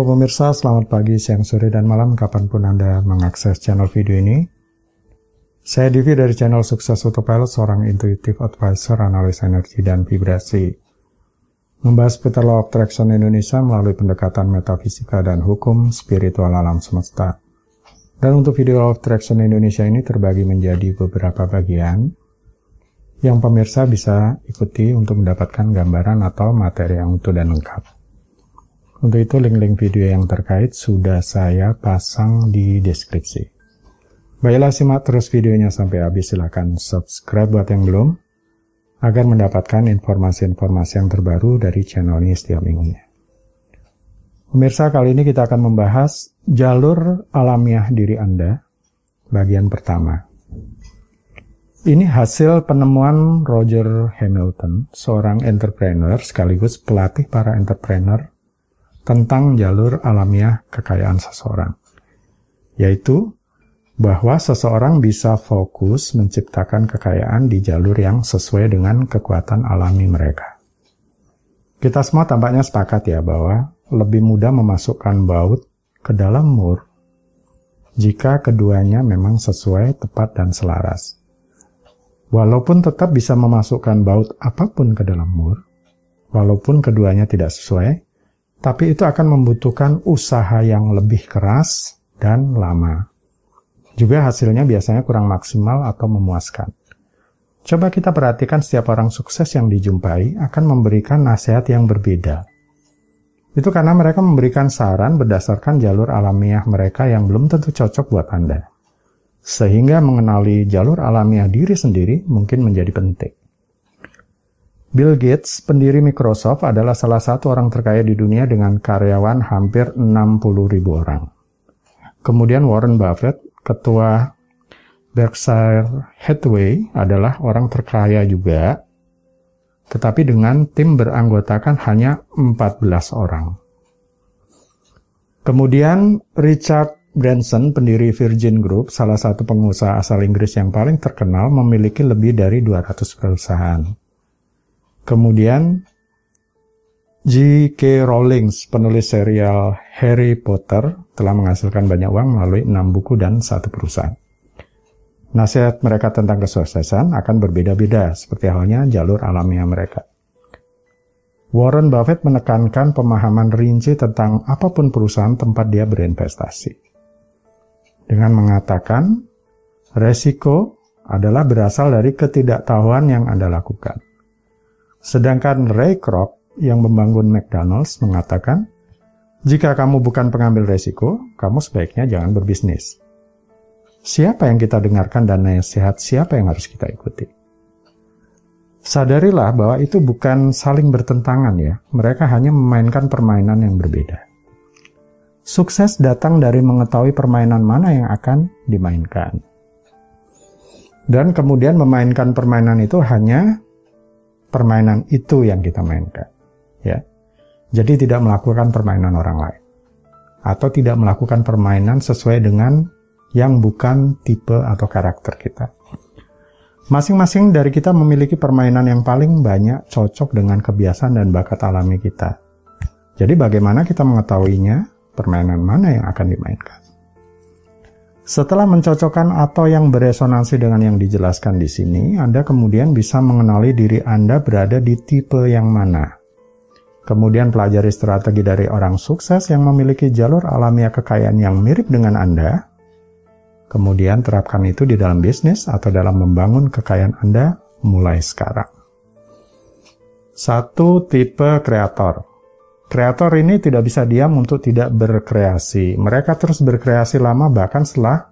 Halo pemirsa, selamat pagi, siang, sore, dan malam kapan pun Anda mengakses channel video ini. Saya Divi dari channel Sukses Autopilot, seorang intuitive advisor, analis energi, dan vibrasi. Membahas seputar Law of Attraction Indonesia melalui pendekatan metafisika dan hukum spiritual alam semesta. Dan untuk video Law of Attraction Indonesia ini terbagi menjadi beberapa bagian yang pemirsa bisa ikuti untuk mendapatkan gambaran atau materi yang utuh dan lengkap. Untuk itu link-link video yang terkait sudah saya pasang di deskripsi. Baiklah simak terus videonya sampai habis silahkan subscribe buat yang belum agar mendapatkan informasi-informasi yang terbaru dari channel ini setiap minggunya. Pemirsa, kali ini kita akan membahas jalur alamiah diri Anda, bagian pertama. Ini hasil penemuan Roger Hamilton, seorang entrepreneur sekaligus pelatih para entrepreneur tentang jalur alamiah kekayaan seseorang, yaitu bahwa seseorang bisa fokus menciptakan kekayaan di jalur yang sesuai dengan kekuatan alami mereka. Kita semua tampaknya sepakat ya bahwa lebih mudah memasukkan baut ke dalam mur jika keduanya memang sesuai, tepat, dan selaras. Walaupun tetap bisa memasukkan baut apa pun ke dalam mur, walaupun keduanya tidak sesuai, tapi itu akan membutuhkan usaha yang lebih keras dan lama. Juga hasilnya biasanya kurang maksimal atau memuaskan. Coba kita perhatikan setiap orang sukses yang dijumpai akan memberikan nasihat yang berbeda. Itu karena mereka memberikan saran berdasarkan jalur alamiah mereka yang belum tentu cocok buat Anda. Sehingga mengenali jalur alamiah diri sendiri mungkin menjadi penting. Bill Gates, pendiri Microsoft, adalah salah satu orang terkaya di dunia dengan karyawan hampir 60 ribu orang. Kemudian Warren Buffett, ketua Berkshire Hathaway, adalah orang terkaya juga, tetapi dengan tim beranggotakan hanya 14 orang. Kemudian Richard Branson, pendiri Virgin Group, salah satu pengusaha asal Inggris yang paling terkenal, memiliki lebih dari 200 perusahaan. Kemudian J.K. Rowling, penulis serial Harry Potter, telah menghasilkan banyak uang melalui enam buku dan satu perusahaan. Nasihat mereka tentang kesuksesan akan berbeda-beda, seperti halnya jalur alamiah mereka. Warren Buffett menekankan pemahaman rinci tentang apa pun perusahaan tempat dia berinvestasi. Dengan mengatakan, resiko adalah berasal dari ketidaktahuan yang Anda lakukan. Sedangkan Ray Kroc yang membangun McDonald's mengatakan, jika kamu bukan pengambil resiko, kamu sebaiknya jangan berbisnis. Siapa yang kita dengarkan dan nasihat siapa yang harus kita ikuti? Sadarilah bahwa itu bukan saling bertentangan ya, mereka hanya memainkan permainan yang berbeda. Sukses datang dari mengetahui permainan mana yang akan dimainkan. Dan kemudian memainkan permainan itu hanya permainan itu yang kita mainkan. Ya. Jadi tidak melakukan permainan orang lain. Atau tidak melakukan permainan sesuai dengan yang bukan tipe atau karakter kita. Masing-masing dari kita memiliki permainan yang paling banyak cocok dengan kebiasaan dan bakat alami kita. Jadi bagaimana kita mengetahuinya, permainan mana yang akan dimainkan? Setelah mencocokkan atau yang beresonansi dengan yang dijelaskan di sini, Anda kemudian bisa mengenali diri Anda berada di tipe yang mana. Kemudian pelajari strategi dari orang sukses yang memiliki jalur alamiah kekayaan yang mirip dengan Anda. Kemudian terapkan itu di dalam bisnis atau dalam membangun kekayaan Anda mulai sekarang. Satu tipe kreator. Kreator ini tidak bisa diam untuk tidak berkreasi. Mereka terus berkreasi lama bahkan setelah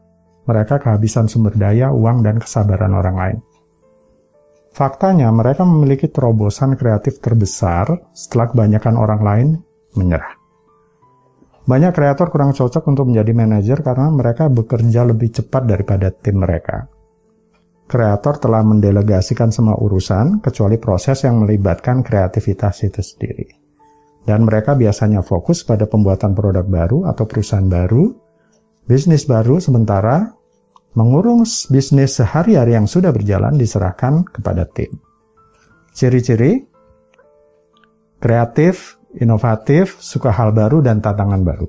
mereka kehabisan sumber daya, uang, dan kesabaran orang lain. Faktanya, mereka memiliki terobosan kreatif terbesar setelah kebanyakan orang lain menyerah. Banyak kreator kurang cocok untuk menjadi manajer karena mereka bekerja lebih cepat daripada tim mereka. Kreator telah mendelegasikan semua urusan, kecuali proses yang melibatkan kreativitas itu sendiri dan mereka biasanya fokus pada pembuatan produk baru atau perusahaan baru, bisnis baru sementara mengurus bisnis sehari-hari yang sudah berjalan diserahkan kepada tim. Ciri-ciri kreatif inovatif, suka hal baru dan tantangan baru.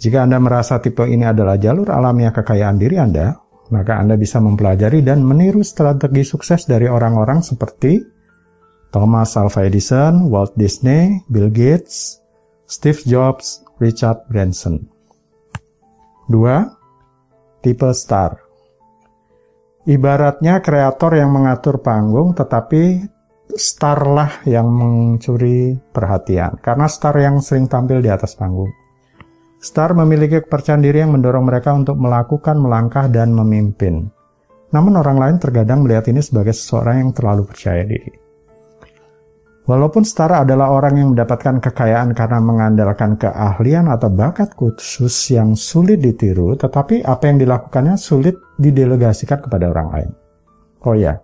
Jika Anda merasa tipe ini adalah jalur alamiah kekayaan diri Anda, maka Anda bisa mempelajari dan meniru strategi sukses dari orang-orang seperti Thomas Alva Edison, Walt Disney, Bill Gates, Steve Jobs, Richard Branson. 2. Tipe star. Ibaratnya kreator yang mengatur panggung, tetapi star lah yang mencuri perhatian. Karena star yang sering tampil di atas panggung. Star memiliki kepercayaan diri yang mendorong mereka untuk melakukan, melangkah, dan memimpin. Namun orang lain terkadang melihat ini sebagai seseorang yang terlalu percaya diri. Walaupun setara adalah orang yang mendapatkan kekayaan karena mengandalkan keahlian atau bakat khusus yang sulit ditiru, tetapi apa yang dilakukannya sulit didelegasikan kepada orang lain. Oh ya,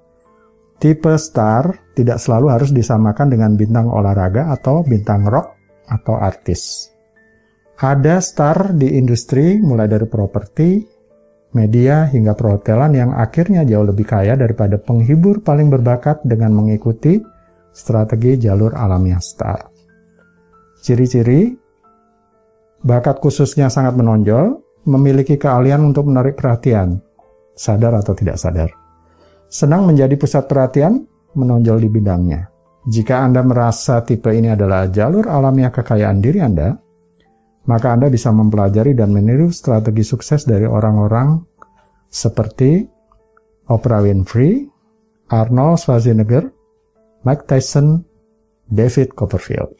tipe star tidak selalu harus disamakan dengan bintang olahraga atau bintang rock atau artis. Ada star di industri mulai dari properti, media hingga perhotelan yang akhirnya jauh lebih kaya daripada penghibur paling berbakat dengan mengikuti strategi jalur alamiah star. Ciri-ciri bakat khususnya sangat menonjol, memiliki keahlian untuk menarik perhatian, sadar atau tidak sadar. Senang menjadi pusat perhatian, menonjol di bidangnya. Jika Anda merasa tipe ini adalah jalur alamiah kekayaan diri Anda, maka Anda bisa mempelajari dan meniru strategi sukses dari orang-orang seperti Oprah Winfrey, Arnold Schwarzenegger, Mike Tyson, David Copperfield.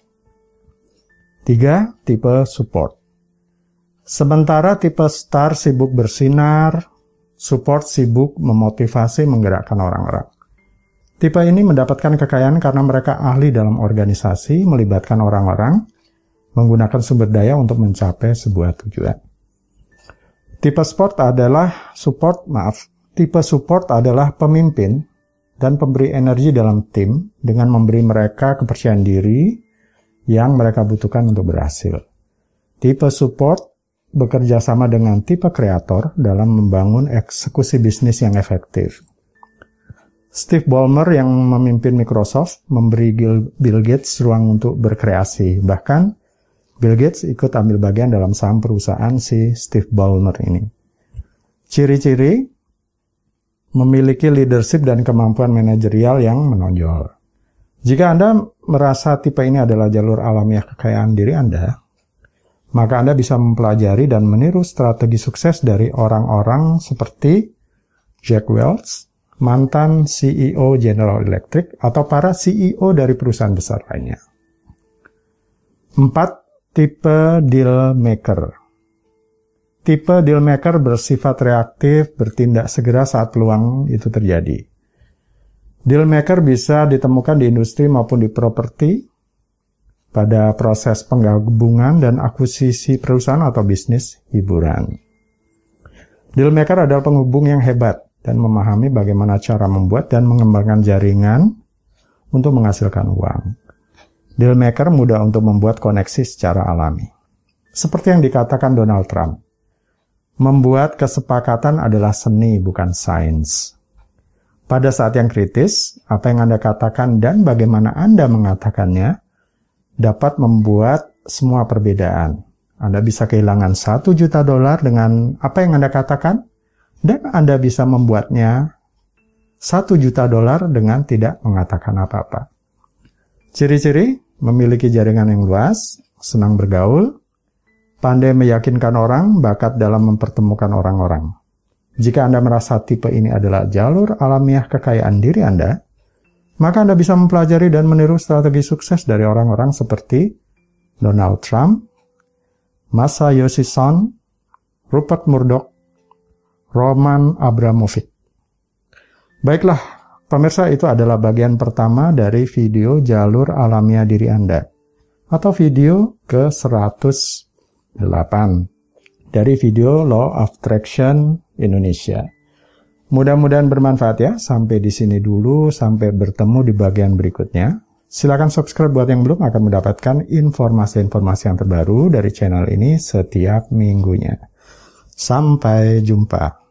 3. Tipe support. Sementara tipe star sibuk bersinar, support sibuk memotivasi menggerakkan orang-orang. Tipe ini mendapatkan kekayaan karena mereka ahli dalam organisasi, melibatkan orang-orang, menggunakan sumber daya untuk mencapai sebuah tujuan. Tipe support adalah support, maaf, tipe support adalah pemimpin dan pemberi energi dalam tim dengan memberi mereka kepercayaan diri yang mereka butuhkan untuk berhasil. Tipe support bekerja sama dengan tipe kreator dalam membangun eksekusi bisnis yang efektif. Steve Ballmer yang memimpin Microsoft memberi Bill Gates ruang untuk berkreasi. Bahkan Bill Gates ikut ambil bagian dalam saham perusahaan si Steve Ballmer ini. Ciri-ciri memiliki leadership dan kemampuan manajerial yang menonjol. Jika Anda merasa tipe ini adalah jalur alamiah kekayaan diri Anda, maka Anda bisa mempelajari dan meniru strategi sukses dari orang-orang seperti Jack Welch, mantan CEO General Electric, atau para CEO dari perusahaan besar lainnya. 4. Tipe deal maker Tipe dealmaker bersifat reaktif, bertindak segera saat peluang itu terjadi. Dealmaker bisa ditemukan di industri maupun di properti, pada proses penggabungan dan akuisisi perusahaan atau bisnis hiburan. Dealmaker adalah penghubung yang hebat dan memahami bagaimana cara membuat dan mengembangkan jaringan untuk menghasilkan uang. Dealmaker mudah untuk membuat koneksi secara alami. Seperti yang dikatakan Donald Trump, Membuat kesepakatan adalah seni, bukan sains. Pada saat yang kritis, apa yang Anda katakan dan bagaimana Anda mengatakannya dapat membuat semua perbedaan. Anda bisa kehilangan satu juta dolar dengan apa yang Anda katakan, dan Anda bisa membuatnya satu juta dolar dengan tidak mengatakan apa-apa. Ciri-ciri memiliki jaringan yang luas, senang bergaul, pandai meyakinkan orang, bakat dalam mempertemukan orang-orang. Jika Anda merasa tipe ini adalah jalur alamiah kekayaan diri Anda, maka Anda bisa mempelajari dan meniru strategi sukses dari orang-orang seperti Donald Trump, Masayoshi Son, Rupert Murdoch, Roman Abramovich. Baiklah, pemirsa itu adalah bagian pertama dari video jalur alamiah diri Anda atau video ke 100 8 dari video Law of Attraction Indonesia. Mudah-mudahan bermanfaat ya. Sampai di sini dulu, sampai bertemu di bagian berikutnya. Silakan subscribe buat yang belum akan mendapatkan informasi-informasi yang terbaru dari channel ini setiap minggunya. Sampai jumpa.